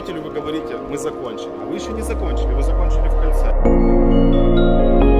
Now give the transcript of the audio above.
зрителю вы говорите, мы закончили. А вы еще не закончили, вы закончили в конце.